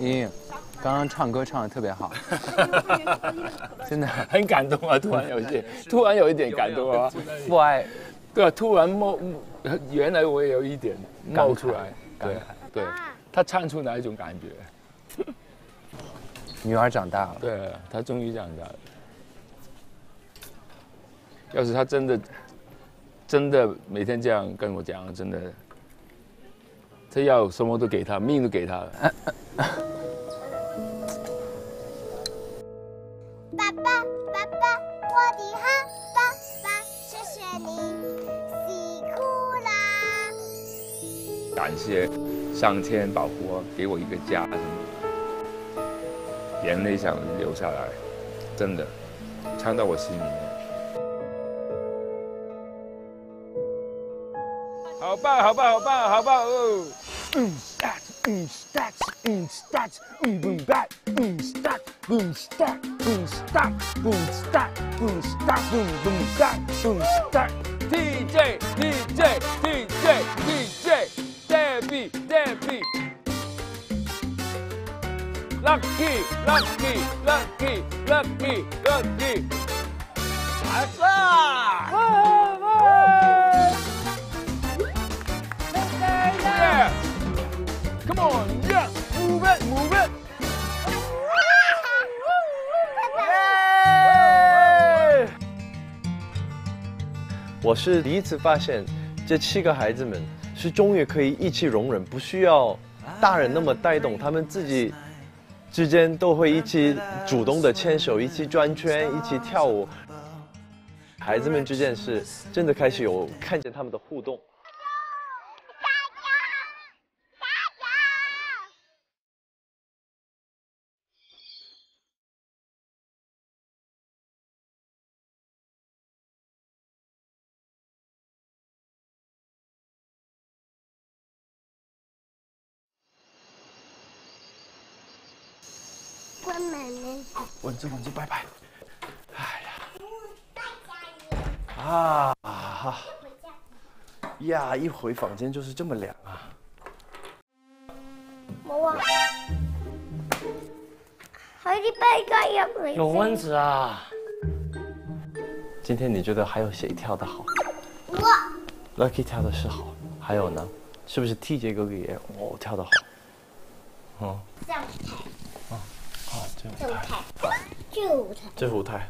莹莹，刚刚唱歌唱的特别好，真的。很感动啊！突然有一点，突然有一点感动啊！父爱对啊，突然冒，原来我也有？一点冒出来，对对，他唱出哪一种感觉？女儿长大了，对，她终于长大了。要是她真的真的每天这样跟我讲，真的，他要什么都给他，命都给他了。爸爸，爸爸，我的好爸爸，谢谢你辛苦啦！感谢上天保护我，给我一个家眼泪想流下来，真的，唱到我心里面。好棒，好棒，好棒，好棒哦！Boom stats, boom stats, boom stats, boom boom bat, um stat, boom stat, boom stat, boom stat, boom stat, boom boom stat, boom stat. DJ, DJ, DJ, DJ, Debbie, Debbie. Lucky, lucky, lucky, lucky, lucky. Awesome. 我是第一次发现，这七个孩子们是终于可以一起容忍，不需要大人那么带动，他们自己之间都会一起主动的牵手，一起转圈，一起跳舞。孩子们之间是真的开始有看见他们的互动。我奶奶稳住，稳住，拜拜。哎呀，啊哈呀！一回房间就是这么凉啊。冇啊，喺啲啤雞入嚟。有蚊子啊！今天你觉得还有谁跳得好我？Lucky 跳的是好，还有呢？是不是 TJ 哥哥也哦跳得好？哦，上台，啊，这舞台，这舞台，这舞台。